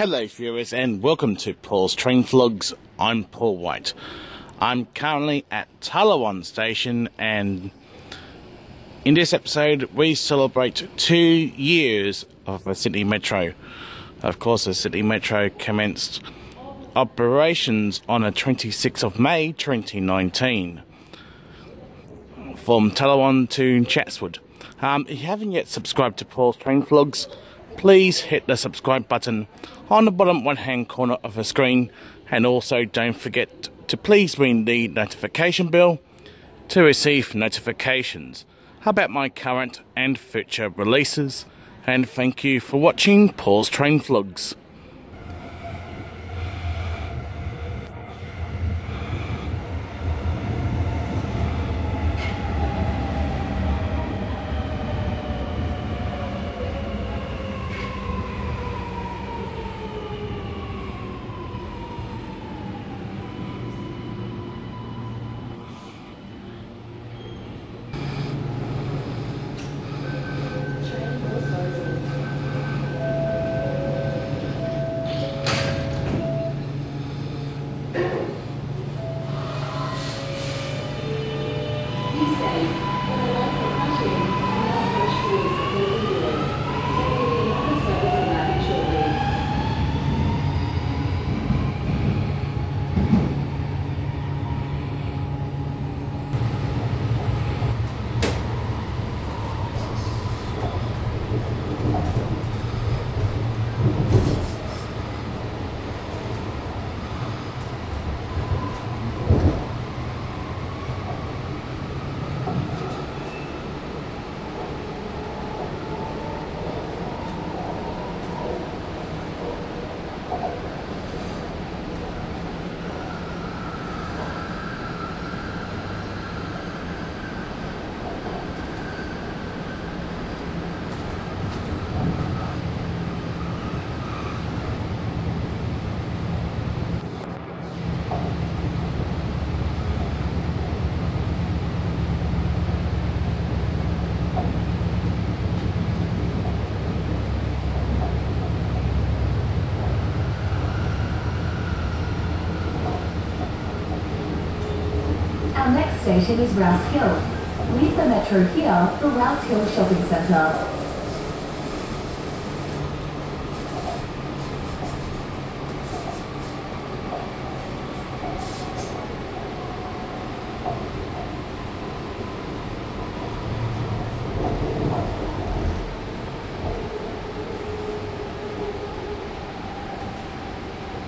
Hello, viewers, and welcome to Paul's Train Vlogs. I'm Paul White. I'm currently at Tallawong Station, and in this episode, we celebrate two years of the Sydney Metro. Of course, the Sydney Metro commenced operations on the 26th of May 2019 from Tallawong to Chatswood. Um, if you haven't yet subscribed to Paul's Train Vlogs, please hit the subscribe button on the bottom right hand corner of the screen and also don't forget to please ring the notification bell to receive notifications about my current and future releases and thank you for watching Paul's Train Vlogs. Station is Rouse Hill. Leave the metro here for Rouse Hill Shopping Centre.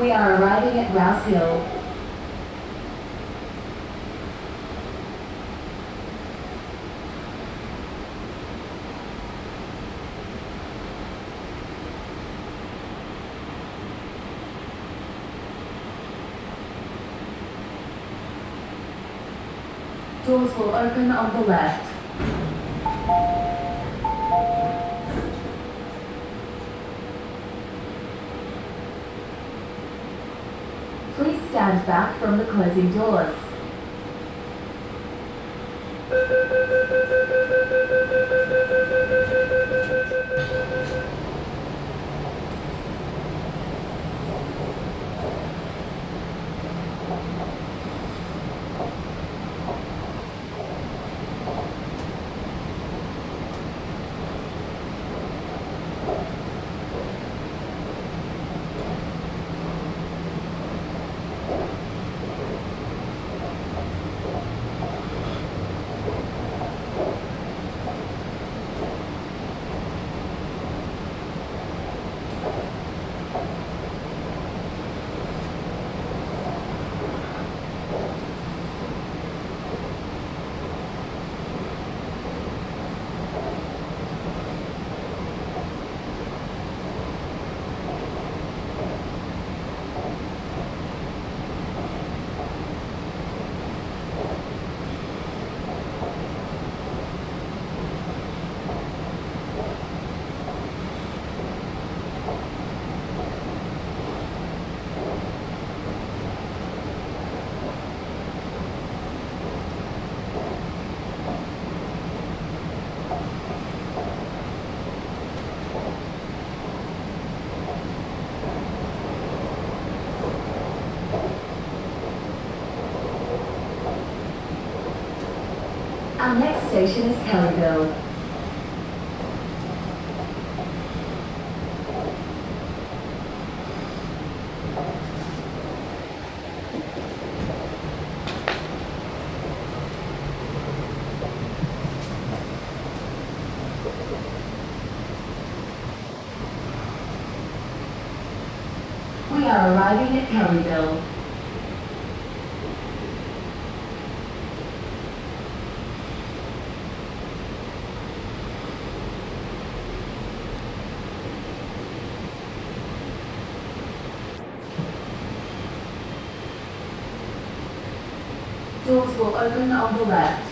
We are arriving at Rouse Hill. Doors will open on the left. Please stand back from the closing doors. Station is. We are arriving at Kellyville. Doors will open on the left.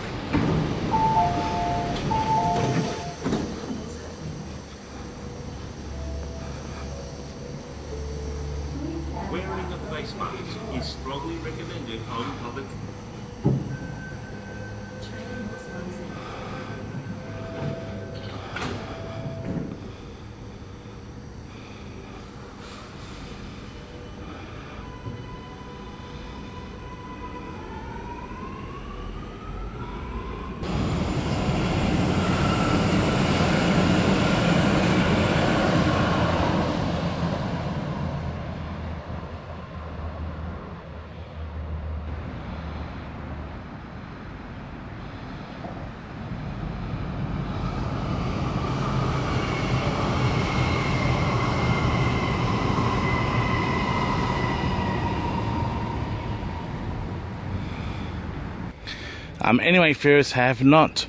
Um, anyway, viewers have not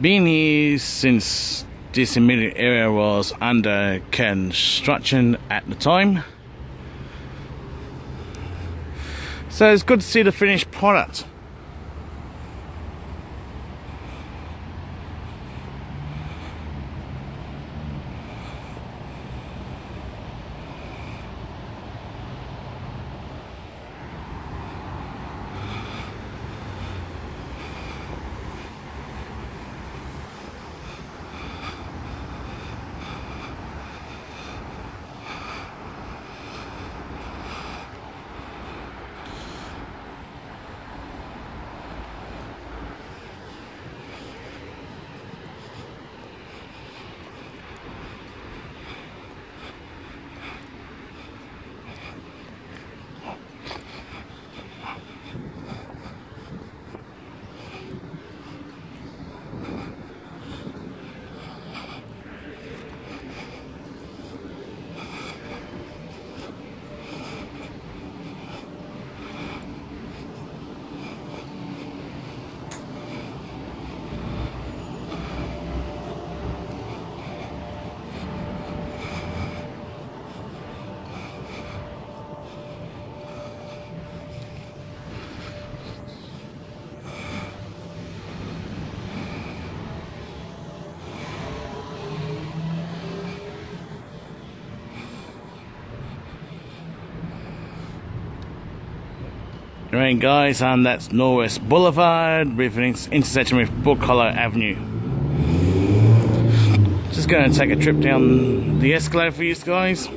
been here since this immediate area was under construction at the time. So it's good to see the finished product. Right, guys, and that's Norwest Boulevard with intersection with Brook Avenue. Just going to take a trip down the escalator for you guys.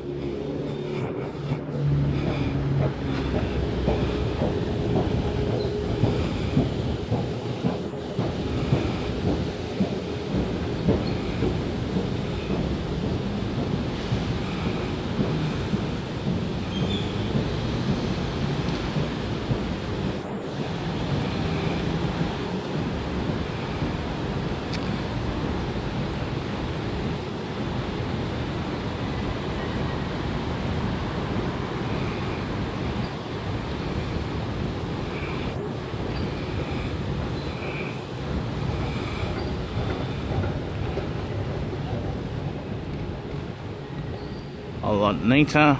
A lot neater.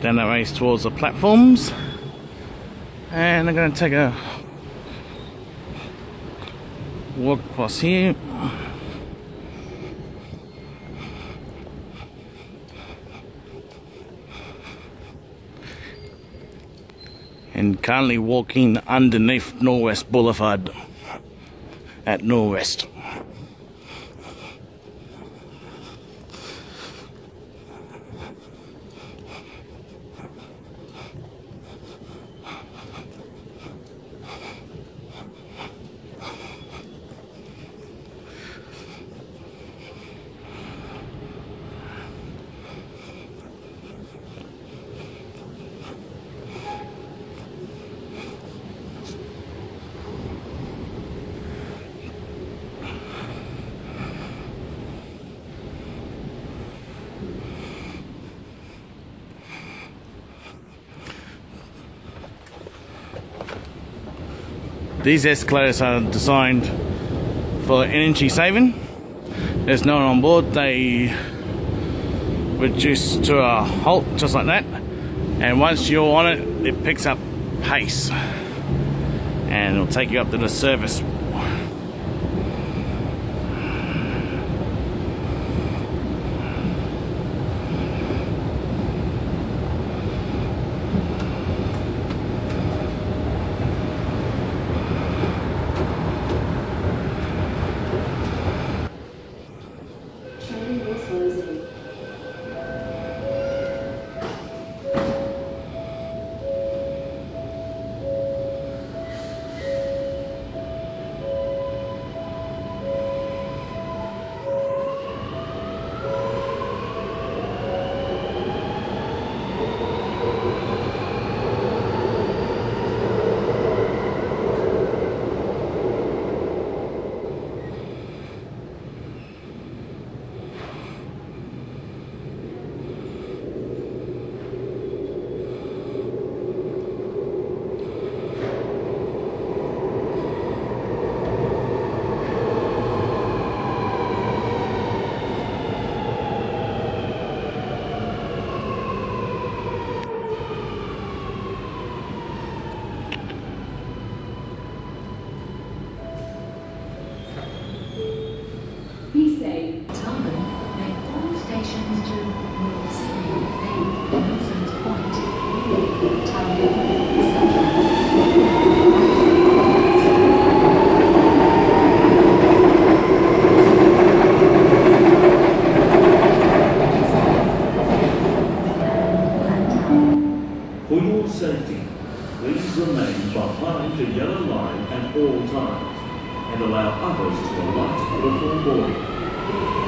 Then that race towards the platforms. And I'm going to take a walk across here. And currently walking underneath Norwest Boulevard at Norwest. These escalators are designed for energy saving. There's no one on board. They reduce to a halt just like that. And once you're on it, it picks up pace and it'll take you up to the surface remain behind the yellow line at all times and allow others to alight before boarding.